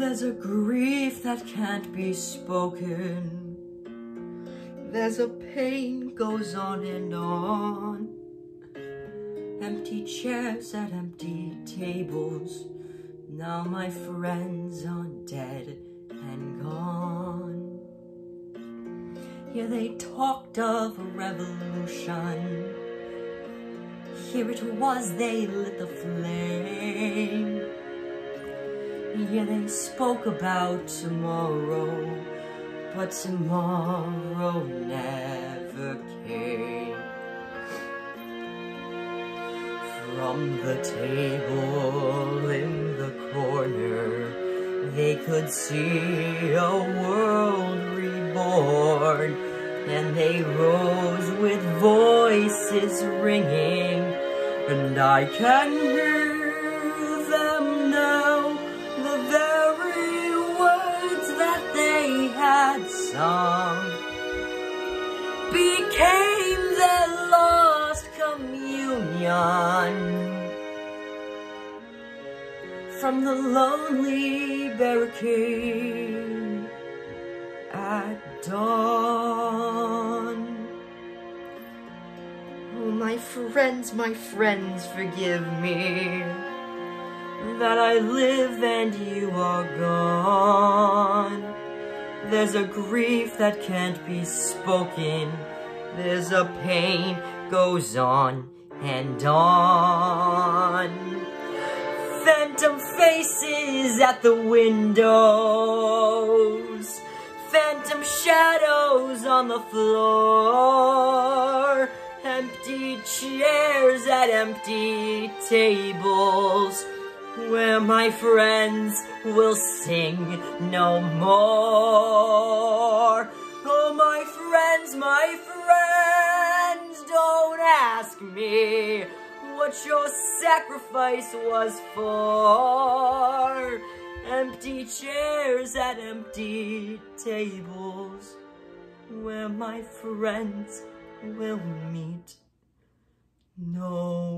There's a grief that can't be spoken. There's a pain goes on and on. Empty chairs at empty tables. Now my friends are dead and gone. Here they talked of a revolution. Here it was they lit the flame. Here they spoke about tomorrow, but tomorrow never came. From the table in the corner, they could see a world reborn, and they rose with voices ringing, and I can had sung became their lost communion from the lonely barricade at dawn. Oh, my friends, my friends, forgive me that I live and you are gone. There's a grief that can't be spoken. There's a pain goes on and on. Phantom faces at the windows. Phantom shadows on the floor. Empty chairs at empty tables where my friends will sing no more. Oh, my friends, my friends, don't ask me what your sacrifice was for. Empty chairs at empty tables where my friends will meet no.